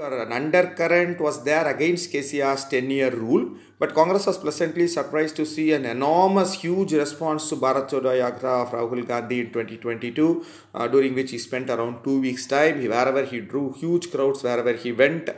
an undercurrent was there against KCR's 10 year rule, but Congress was pleasantly surprised to see an enormous, huge response to Bharat Yatra of Rahul Gandhi in 2022, uh, during which he spent around two weeks' time. He, wherever he drew huge crowds, wherever he went.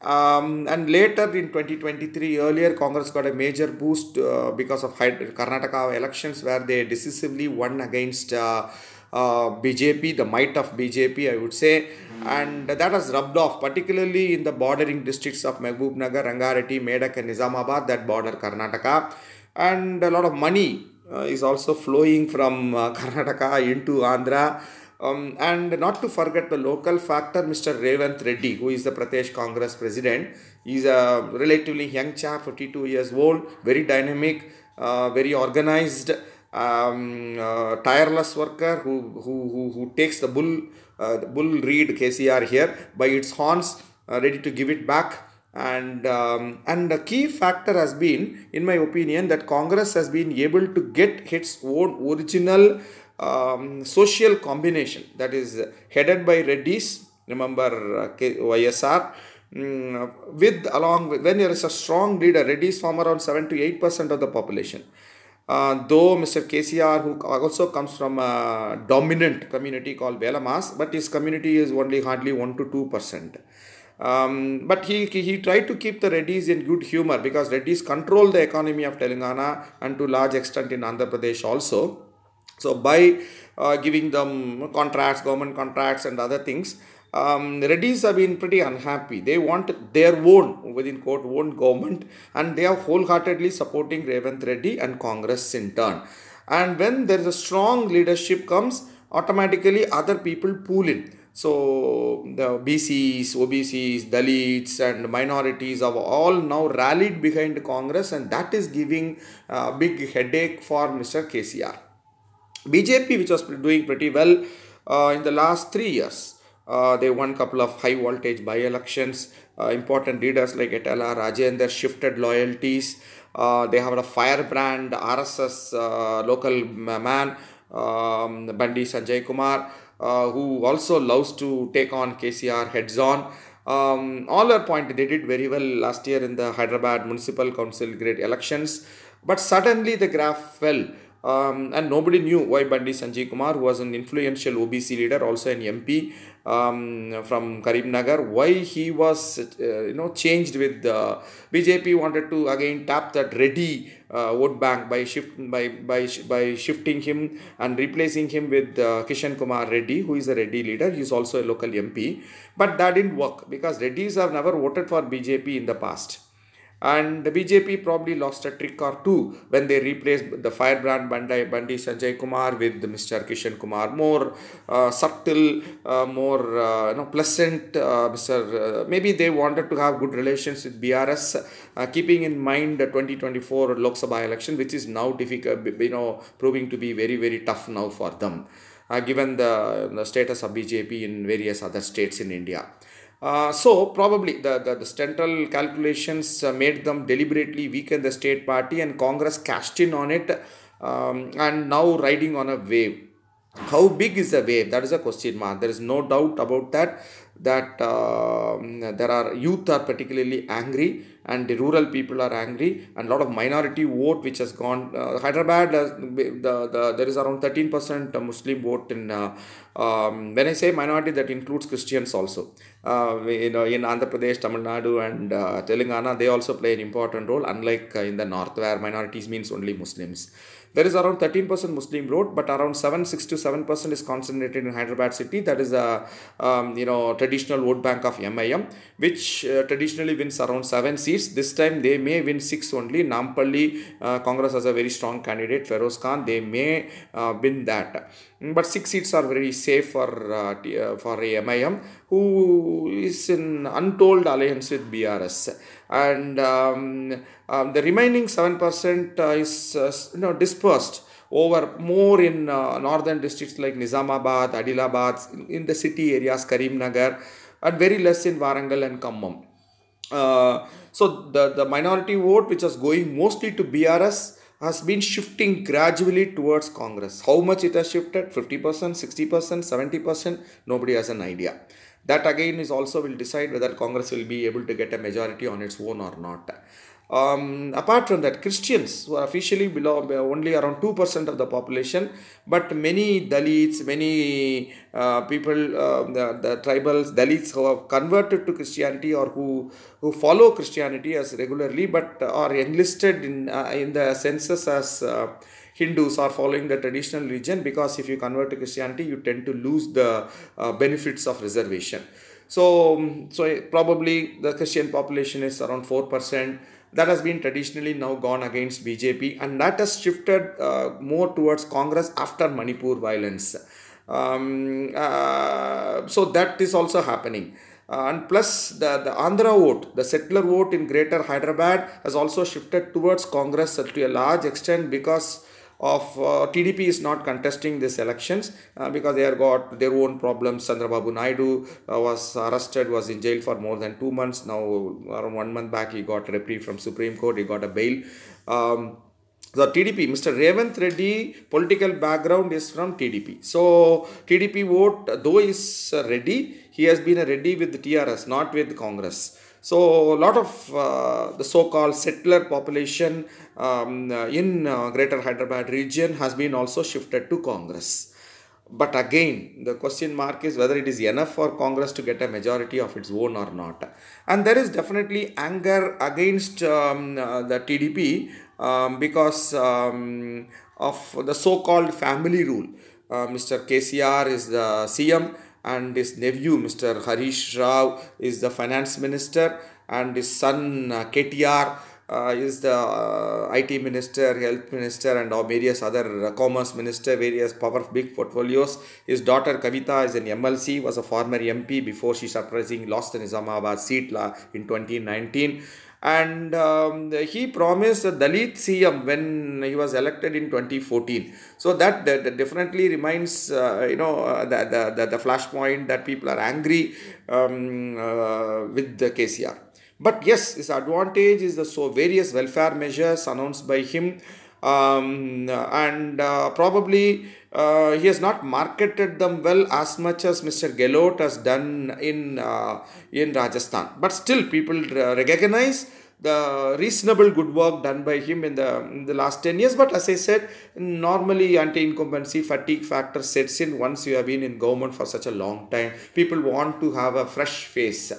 Um, and later in 2023, earlier Congress got a major boost uh, because of Karnataka elections, where they decisively won against. Uh, BJP, the might of BJP, I would say, and that has rubbed off, particularly in the bordering districts of Mehboob Nagar, Rangareddy, Medak, and Nizamabad that border Karnataka, and a lot of money uh, is also flowing from uh, Karnataka into Andhra. Um, and not to forget the local factor, Mr. Revanth Reddy, who is the Pradesh Congress president. He's a relatively young chap, 52 years old, very dynamic, uh, very organized um, uh, tireless worker who, who, who, who takes the bull, uh, the bull read KCR here by its horns, uh, ready to give it back. And, um, and the key factor has been, in my opinion, that Congress has been able to get its own original um, social combination that is headed by Reddy's, remember uh, YSR, um, with along with when there is a strong leader, Reddy's form around 7 to 8 percent of the population. Uh, though Mr. KCR, who also comes from a dominant community called Velamas, but his community is only hardly 1 to 2 percent. Um, but he, he tried to keep the Reddys in good humor because Reddys control the economy of Telangana and to large extent in Andhra Pradesh also. So by uh, giving them contracts, government contracts and other things, um, Reddys have been pretty unhappy. They want their own, within quote, own government, and they are wholeheartedly supporting Revanth Reddy and Congress in turn. And when there is a strong leadership comes, automatically other people pull in. So the BCs, OBCs, Dalits, and minorities have all now rallied behind Congress, and that is giving a big headache for Mr. KCR. BJP, which was doing pretty well uh, in the last three years, uh, they won a couple of high voltage by elections. Uh, important leaders like Etala Rajender shifted loyalties. Uh, they have a firebrand RSS uh, local man, um, Bandi Sanjay Kumar, uh, who also loves to take on KCR heads on. Um, all are point they did very well last year in the Hyderabad Municipal Council grade elections, but suddenly the graph fell. Um, and nobody knew why Bandi Sanjay Kumar, who was an influential OBC leader, also an MP um, from Karimnagar, why he was uh, you know changed with the BJP wanted to again tap that Reddy uh, vote bank by shift by by by shifting him and replacing him with uh, Kishan Kumar Reddy, who is a Reddy leader. He is also a local MP, but that didn't work because Reddys have never voted for BJP in the past and the BJP probably lost a trick or two when they replaced the firebrand Bandi, Bandi Sanjay Kumar with Mr. Kishan Kumar. More uh, subtle, uh, more uh, you know, pleasant. Uh, Mr. Uh, maybe they wanted to have good relations with BRS, uh, keeping in mind the 2024 Lok Sabha election, which is now difficult, you know, proving to be very very tough now for them, given the, the status of BJP in various other states in India. Uh, so probably the, the, the central calculations uh, made them deliberately weaken the state party and Congress cashed in on it um, and now riding on a wave. How big is the wave? That is a question mark. There is no doubt about that. That uh, there are youth are particularly angry and the rural people are angry and a lot of minority vote which has gone. Uh, Hyderabad, uh, the, the, there is around 13% Muslim vote in. Uh, um, when I say minority, that includes Christians also. Uh, you know, in Andhra Pradesh, Tamil Nadu, and uh, Telangana, they also play an important role. Unlike in the north, where minorities means only Muslims. There is around 13% Muslim vote, but around 7, 6 to 7% is concentrated in Hyderabad city. That is a um, you know traditional vote bank of MIM, which uh, traditionally wins around 7 seats. This time they may win 6 only. Nampally uh, Congress has a very strong candidate, Feroz Khan. They may uh, win that. But 6 seats are very safe for, uh, uh, for MIM, who is in untold alliance with BRS and um, um, the remaining 7% uh, is uh, you know dispersed over more in uh, northern districts like Nizamabad, Adilabad, in, in the city areas, Karimnagar, and very less in Warangal and Khammam. Uh, so the, the minority vote which was going mostly to BRS has been shifting gradually towards Congress. How much it has shifted? 50%, 60%, 70%? Nobody has an idea. that again is also will decide whether Congress will be able to get a majority on its own or not. Um, apart from that, Christians who are officially below only around 2% of the population, but many Dalits, many uh, people, uh, the, the tribals, Dalits who have converted to Christianity or who, who follow Christianity as regularly but are enlisted in, uh, in the census as uh, Hindus are following the traditional religion because if you convert to Christianity, you tend to lose the uh, benefits of reservation. So, so probably the Christian population is around 4% that has been traditionally now gone against BJP and that has shifted uh, more towards Congress after Manipur violence. Um, uh, so that is also happening. Uh, and plus the, the Andhra vote, the settler vote in Greater Hyderabad has also shifted towards Congress to a large extent because of uh, TDP is not contesting these elections uh, because they have got their own problems. Chandrababu Naidu uh, was arrested, was in jail for more than two months. Now, around one month back, he got reprieve from Supreme Court. He got a bail. Um, the TDP, Mr. Revanth Reddy, political background is from TDP. So, TDP vote, though is ready, he has been ready with TRS, not with Congress. So, a lot of uh, the so-called settler population um, in uh, Greater Hyderabad region has been also shifted to Congress. But again, the question mark is whether it is enough for Congress to get a majority of its own or not. And there is definitely anger against um, uh, the TDP um, because um, of the so-called family rule. Uh, Mr. KCR is the CM and his nephew Mr. Harish Rao is the finance minister and his son uh, KTR uh, is the uh, IT minister, health minister, and various other uh, commerce minister, various power big portfolios. His daughter Kavita is an MLC, was a former MP before she surprisingly lost the Nizamabad seat in 2019 and um, he promised a Dalit CM when he was elected in 2014. So that, that, definitely reminds uh, you know uh, the, the, the, the flashpoint that people are angry um, uh, with the KCR. But yes, his advantage is the so various welfare measures announced by him um, and uh, probably uh, he has not marketed them well as much as Mr. Gehlot has done in uh, in Rajasthan. But still, people recognize the reasonable good work done by him in the in the last 10 years. But as I said, normally anti-incumbency fatigue factor sets in once you have been in government for such a long time. People want to have a fresh face.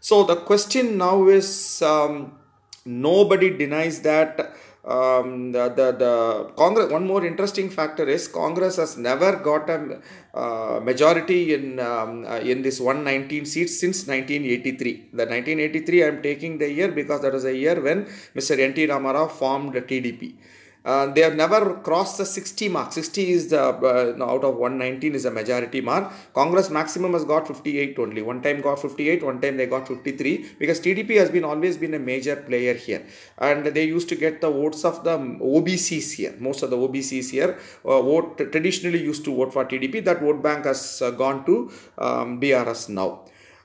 So the question now is um, nobody denies that um, the, the, the Congress, one more interesting factor is Congress has never got a uh, majority in, um, uh, in this 119 seats since 1983. The 1983 I am taking the year because that was a year when Mr. N.T. Ramarao formed TDP. Uh, they have never crossed the 60 mark. 60 is the uh, out of 119 is a majority mark. Congress maximum has got 58 only. One time got 58, one time they got 53 because TDP has been always been a major player here, and they used to get the votes of the OBCs here. Most of the OBCs here uh, vote traditionally used to vote for TDP. That vote bank has uh, gone to um, BRS now.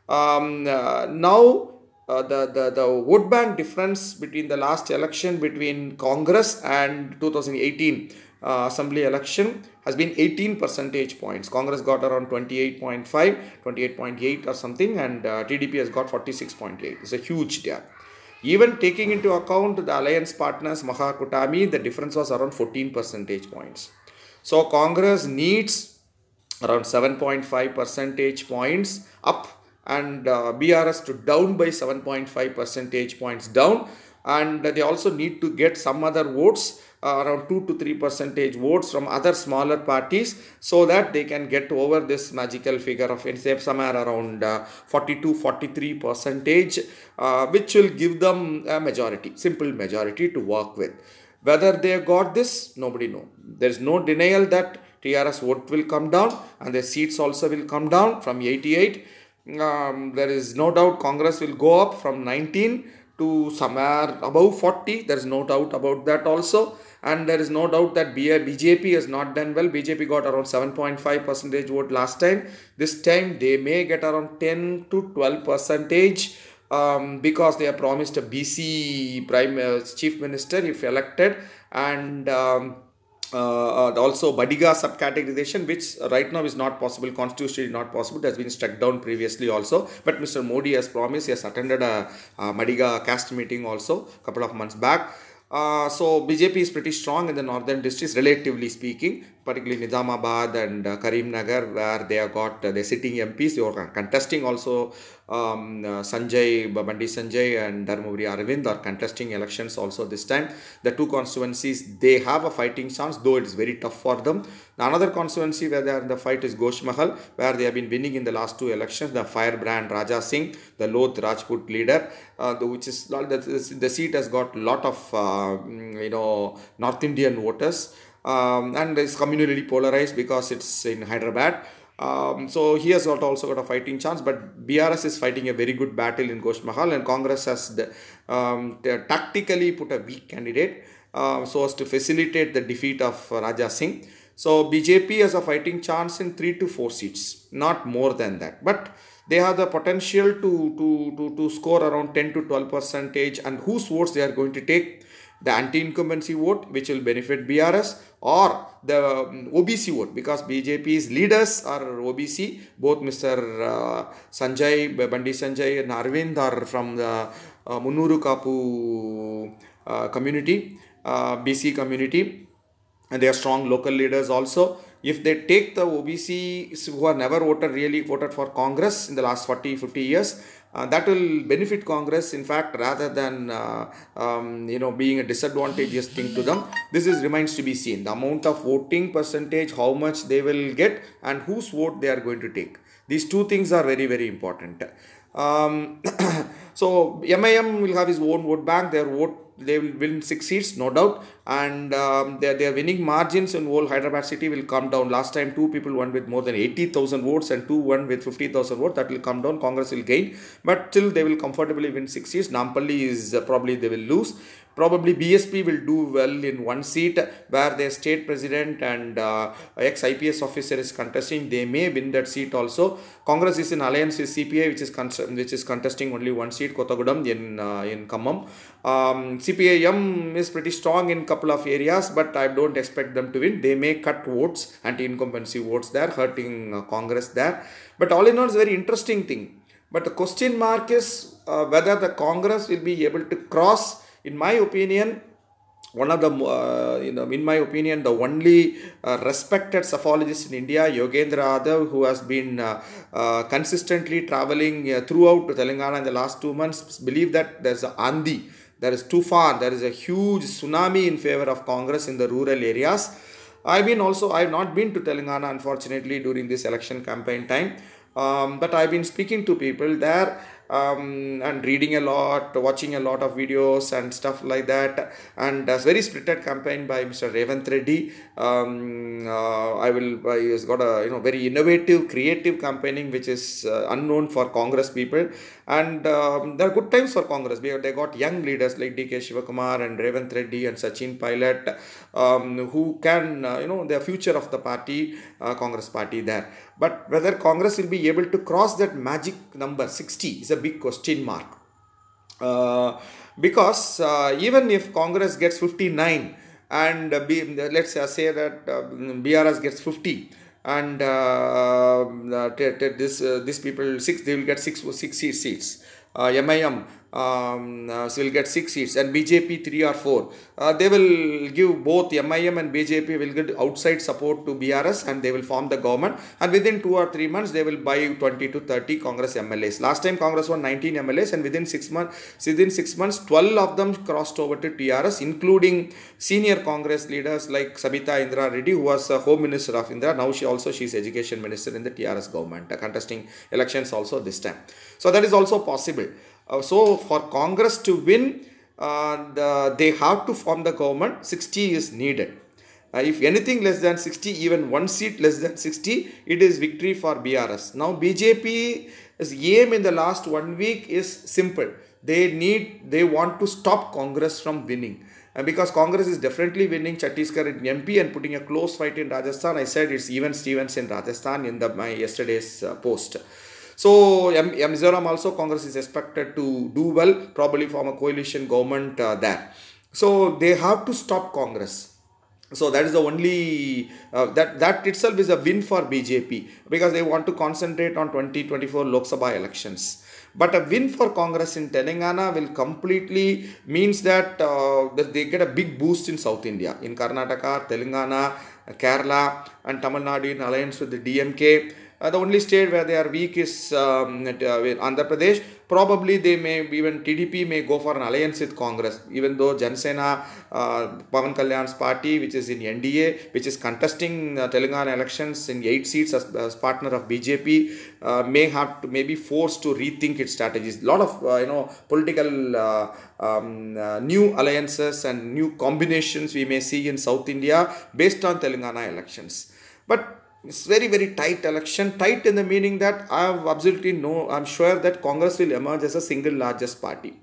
Um, uh, now uh, the, the, the vote bank difference between the last election between Congress and 2018 uh, assembly election has been 18 percentage points. Congress got around 28.5, 28.8 or something and uh, TDP has got 46.8. It's a huge gap. Even taking into account the alliance partners Mahakutami, the difference was around 14 percentage points. So Congress needs around 7.5 percentage points up and uh, BRS to down by 7.5 percentage points down. And they also need to get some other votes uh, around 2 to 3 percentage votes from other smaller parties so that they can get over this magical figure of somewhere around uh, 42 43 percentage uh, which will give them a majority simple majority to work with. Whether they got this nobody know. There is no denial that TRS vote will come down and the seats also will come down from 88 um, there is no doubt Congress will go up from 19 to somewhere above 40. There is no doubt about that also. And there is no doubt that BJP has not done well. BJP got around 7.5 percentage vote last time. This time they may get around 10 to 12 percentage um, because they have promised a BC prime uh, chief minister if elected and um, uh, also Madiga subcategorization, which right now is not possible, constitutionally not possible, it has been struck down previously also. But Mr. Modi has promised, he has attended a, a Madiga caste meeting also a couple of months back. Uh, so BJP is pretty strong in the northern districts, relatively speaking, particularly Nizamabad and uh, Karimnagar, where they have got uh, the sitting MPs. They are contesting also. Um, uh, Sanjay, Bandi Sanjay, and Dharmapuri Arvind are contesting elections also this time. The two constituencies they have a fighting chance, though it is very tough for them. Another constituency where they are in the fight is Goshamahal, where they have been winning in the last two elections. The firebrand Raja Singh, the Lodh Rajput leader, uh, the, which is the, the seat has got lot of uh, you know North Indian voters. Um, and it's communally polarized because it's in Hyderabad. Um, so he has got also got a fighting chance, but BRS is fighting a very good battle in Goshamahal, and Congress has the, um, tactically put a weak candidate uh, so as to facilitate the defeat of Raja Singh. So BJP has a fighting chance in three to four seats, not more than that. But they have the potential to to to, to score around 10 to 12 percentage, and whose votes they are going to take the anti-incumbency vote which will benefit BRS or the OBC vote because BJP's leaders are OBC both Mr. Uh, Sanjay, Bandi Sanjay and Arvind are from the uh, Munnuru Kapu uh, community, BC community and they are strong local leaders also. If they take the OBCs who have never voted really voted for Congress in the last 40 50 years, uh, that will benefit Congress. In fact, rather than uh, um, you know being a disadvantageous thing to them, this is remains to be seen. The amount of voting percentage, how much they will get, and whose vote they are going to take. These two things are very very important. Um, so MIM will have his own vote bank. Their vote they will win six seats, no doubt, and um, their, their winning margins in whole Hyderabad city will come down. Last time, two people won with more than 80,000 votes and two won with 50,000 votes. That will come down. Congress will gain, but still they will comfortably win six seats. Nampally is uh, probably they will lose. Probably BSP will do well in one seat where their state president and uh, ex IPS officer is contesting. They may win that seat also. Congress is in alliance with CPI, which is which is contesting only one seat, Kothagudem in uh, in Khammam. Um, CPIM is pretty strong in couple of areas, but I don't expect them to win. They may cut votes, anti-incumbency votes there, hurting uh, Congress there. But all in all, it's a very interesting thing. But the question mark is uh, whether the Congress will be able to cross in my opinion, one of the, uh, you know, in my opinion, the only uh, respected psephologist in India, Yogendra Yadav, who has been uh, uh consistently traveling uh, throughout Telangana in the last two months, believe that there's a Andi, there is too far, there is a huge tsunami in favor of Congress in the rural areas. I've been also, I've not been to Telangana, unfortunately, during this election campaign time. Um, but I've been speaking to people there um, and reading a lot, watching a lot of videos and stuff like that. And a very spirited campaign by Mr. Revanth Reddy. Um, uh, I will. Uh, he has got a you know very innovative, creative campaigning which is uh, unknown for Congress people. And um, there are good times for Congress because they got young leaders like D.K. Shivakumar and Revanth Reddy and Sachin Pilot um, who can uh, you know the future of the party, uh, Congress party there. But whether Congress will be able to cross that magic number 60 is a big question mark. Uh, because uh, even if Congress gets 59 and uh, let's say that uh, BRS gets 50 and uh, this uh, these people six they will get six six seats. MIM um, uh, so will get six seats and BJP three or four. Uh, they will give both MIM and BJP will get outside support to BRS and they will form the government and within two or three months they will buy 20 to 30 Congress MLAs. Last time Congress won 19 MLAs and within six months within six months 12 of them crossed over to TRS including senior Congress leaders like Sabita Indra Reddy who was a home minister of Indra. Now she also she is education minister in the TRS government uh, contesting elections also this time. So that is also possible. Uh, so for Congress to win, uh, the, they have to form the government. 60 is needed. Uh, if anything less than 60, even one seat less than 60, it is victory for BRS. Now BJP's aim in the last one week is simple. They need, they want to stop Congress from winning. And because Congress is definitely winning Chhattisgarh in MP and putting a close fight in Rajasthan, I said it's even Stevens in Rajasthan in the my yesterday's uh, post. So Mizoram also Congress is expected to do well, probably form a coalition government uh, there. So they have to stop Congress. so that is the only uh, that that itself is a win for bjp because they want to concentrate on 2024 lok sabha elections but a win for congress in telangana will completely means that, uh, that they get a big boost in south india in karnataka telangana kerala and tamil nadu in alliance with the dmk the only state where they are weak is um, uh, Andhra Pradesh. Probably they may even TDP may go for an alliance with Congress, even though Janasena, uh, Pawan Kalyan's party, which is in NDA, which is contesting uh, Telangana elections in eight seats as, as partner of BJP, uh, may have to maybe forced to rethink its strategies. A lot of uh, you know political uh, um, uh, new alliances and new combinations we may see in South India based on Telangana elections. But it's very very tight election. Tight in the meaning that i have absolutely no i'm sure that congress will emerge as a single largest party.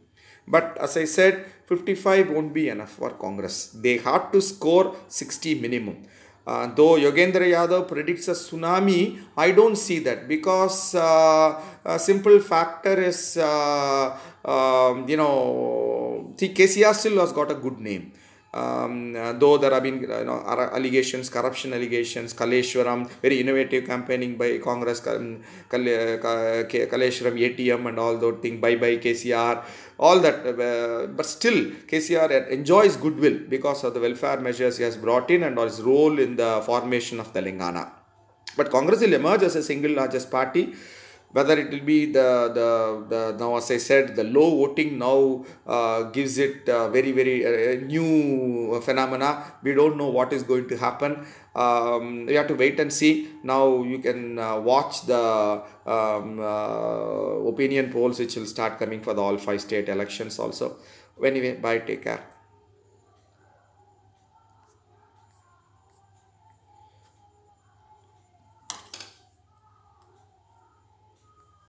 But as i said 55 won't be enough for congress. They have to score 60 minimum. Uh, though Yogendra Yadav predicts a tsunami, I don't see that because uh, a simple factor is, uh, um, you know, see, KCR still has got a good name um, uh, though there have been you know, allegations, corruption allegations, Kaleshwaram, very innovative campaigning by Congress, Kal- Kaleshwaram ATM and all those things, bye bye KCR, all that. Uh, but still, KCR enjoys goodwill because of the welfare measures he has brought in and his role in the formation of Telangana. But Congress will emerge as a single largest party whether it will be the, the, the now as I said the low voting now uh, gives it very very uh, new phenomena. We don't know what is going to happen. Um, we have to wait and see. Now you can uh, watch the um, uh, opinion polls which will start coming for the all five state elections also. Anyway bye take care